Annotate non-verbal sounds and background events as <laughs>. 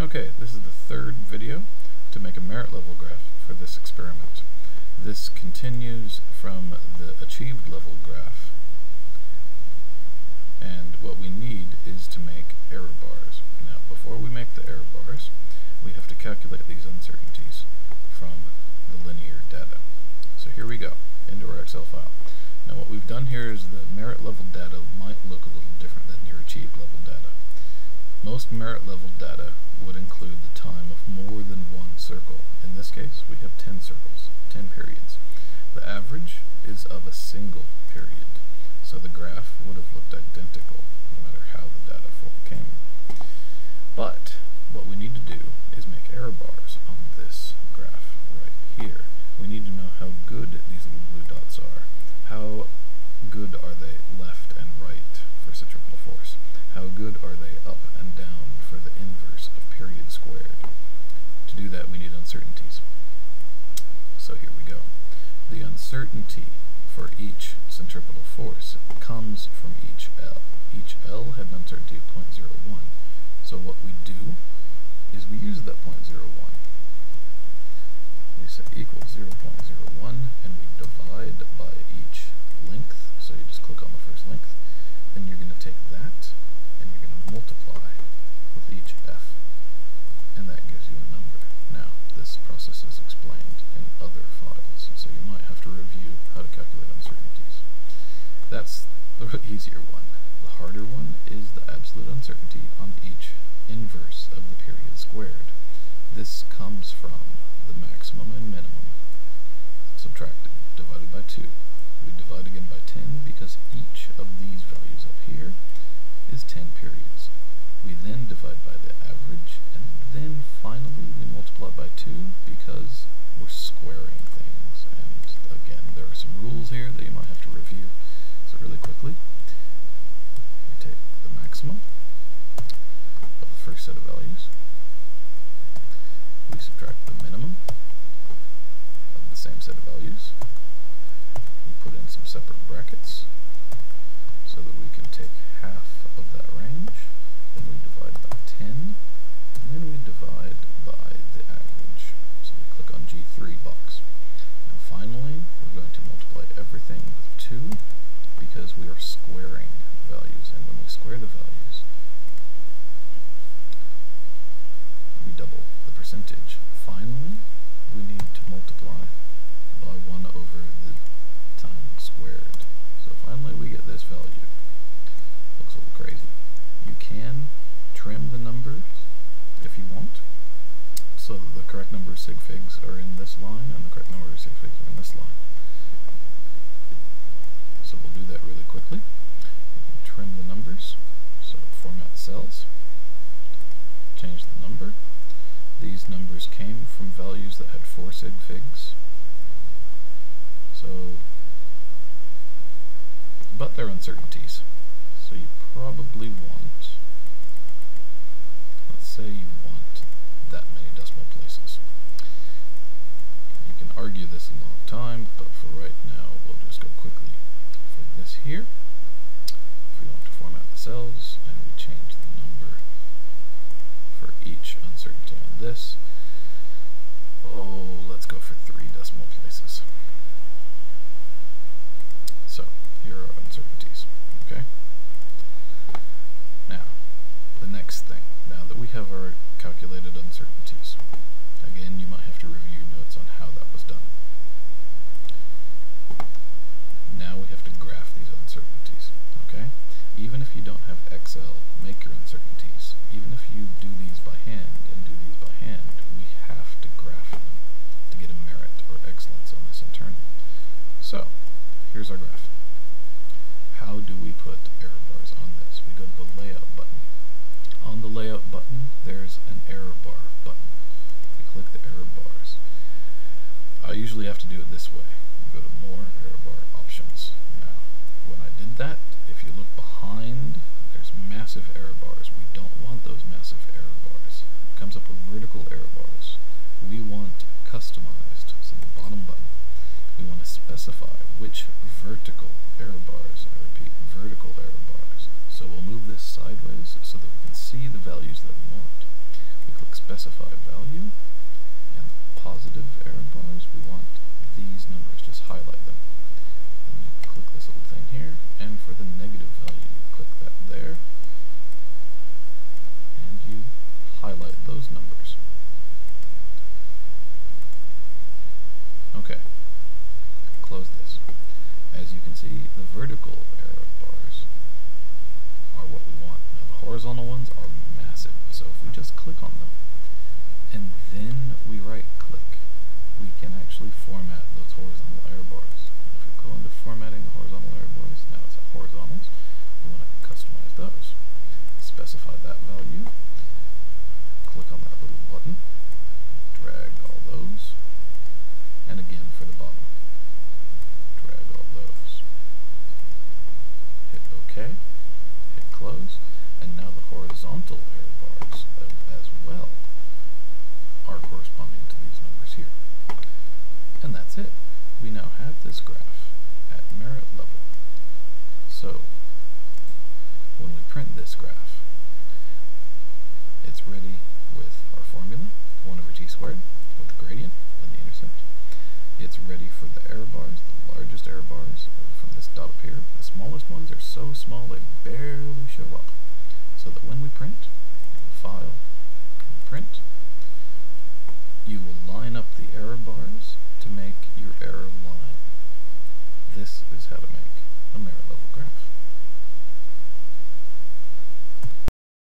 Okay, this is the third video to make a merit level graph for this experiment. This continues from the achieved level graph and what we need is to make error bars. Now before we make the error bars we have to calculate these uncertainties from the linear data. So here we go into our Excel file. Now what we've done here is the merit level data might look a little different than your achieved level data. Most merit level data would include the time of more than one circle. In this case, we have 10 circles, 10 periods. The average is of a single period, so the graph would have looked identical no matter how the data came. But what we need to do is make error bars on this graph right here. We need to know how good these little blue dots are. How good are they left and right for centripetal force? How good are they up and down for the inverse of period squared? To do that we need uncertainties. So here we go. The uncertainty for each centripetal force comes from each L. Each L had an uncertainty of 0.01. So what we do is we use that 0.01. We say equals 0.01 and we divide by each length. So you just click on the first length. Then you're going to take that and you're going to multiply with each f, and that gives you a number. Now, this process is explained in other files, so you might have to review how to calculate uncertainties. That's the <laughs> easier one. The harder one is the absolute uncertainty on each inverse of the period squared. This comes from the maximum and minimum subtracted, divided by 2. We divide again by 10 because each of these values up here is 10 periods. We then divide by the average, and then finally we multiply by 2 because we're squaring things. And again, there are some rules here that you might have to review. So really quickly, we take the maximum of the first set of values, we subtract the minimum of the same set of values, we put in some separate brackets, so that we can take half of that range, then we divide by 10, and then we divide by the average. So we click on G3 box. And finally, we're going to multiply everything with 2 because we are squaring values, and when we square the values, we double the percentage. Finally, we need to multiply by 1 over the time squared. So finally we get this value. Looks a little crazy. You can trim the numbers if you want. So the correct number of sig figs are in this line and the correct number of sig figs are in this line. So we'll do that really quickly. We can trim the numbers. So format cells. Change the number. These numbers came from values that had 4 sig figs. So but they're uncertainties. So you probably want, let's say you want that many decimal places. You can argue this a long time, but for right now we'll just go quickly. For this here, if we want to format the cells, and we change the number for each uncertainty on this, oh, let's go for three decimal places. So, here are uncertainties. Okay? Now, the next thing, now that we have our calculated uncertainties, again, you might have to review notes on how that was done. Now we have to graph these uncertainties. Okay? Even if you don't have Excel, make your uncertainties. Even if you do these by hand and do these by hand, we have to graph them to get a merit or excellence on this internal. So, here's our graph. How do we put error bars on this? We go to the layout button. On the layout button, there's an error bar button. We click the error bars. I usually have to do it this way. Go to more error bar options. Now, when I did that, if you look behind, there's massive error bars. We don't want those massive error bars. It comes up with vertical error bars. We want customized, so the bottom button. We want to specify which vertical error bars, I repeat, vertical error bars. So we'll move this sideways so that we can see the values that we want. We click specify value, and positive error bars, we want these numbers, just highlight them. Then you click this little thing here, and for the negative value, you click that there, and you highlight those numbers. Okay, close this. As you can see, the vertical error bars are what we want. Now the horizontal ones are massive, so if we just click on them, and then we right click, we can actually format those horizontal error bars. If we go into formatting the horizontal error bars, now it's at horizontals, we want to customize those. Specify that value, click on that little button, drag all those, and again for the bottom. Drag all those. Hit OK, hit close, and now the horizontal error bars as well are corresponding to these numbers here. And that's it. We now have this graph at merit level. So, when we print this graph, it's ready with our formula, 1 over t squared, with the gradient and the intercept. It's ready for the error bars, the largest error bars from this dot up here. The smallest ones are so small they barely show up. So that when we print, file, print, you will line up the error bars to make your error line. This is how to make a merit level graph.